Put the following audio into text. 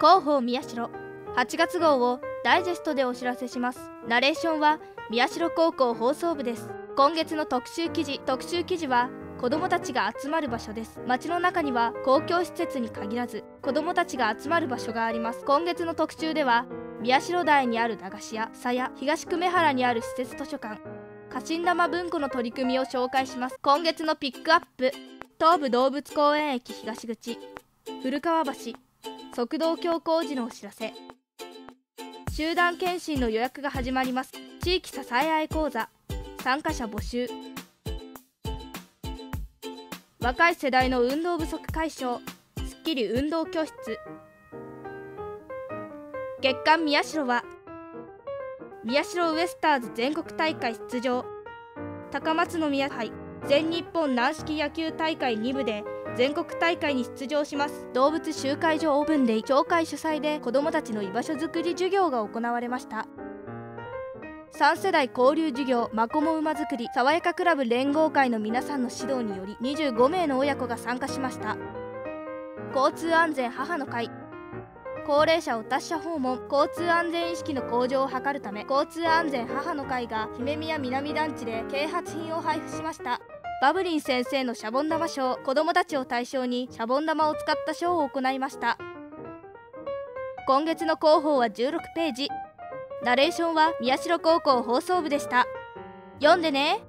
広報宮代。8月号をダイジェストでお知らせします。ナレーションは宮代高校放送部です。今月の特集記事特集記事は子どもたちが集まる場所です。街の中には公共施設に限らず子どもたちが集まる場所があります。今月の特集では宮代台にある駄菓子屋さや東久米原にある施設図書館家臣玉文庫の取り組みを紹介します。今月のピックアップ。東武動物公園駅東口古川橋。側道橋工事のお知らせ。集団検診の予約が始まります。地域支え合い講座。参加者募集。若い世代の運動不足解消。スッキリ運動教室。月刊宮代は宮代ウエスターズ全国大会出場。高松宮杯全日本軟式野球大会2部で全国大会に出場します。動物集会所オープンデイ協会主催で子どもたちの居場所づくり授業が行われました。3世代交流授業マコモ馬作り爽やかクラブ連合会の皆さんの指導により25名の親子が参加しました。交通安全母の会。高齢者お達者訪問。交通安全意識の向上を図るため交通安全母の会が姫宮南団地で啓発品を配布しました。バブリン先生のシャボン玉賞子どもたちを対象にシャボン玉を使った賞を行いました。今月の広報は16ページ。ナレーションは宮代高校放送部でした。読んでね。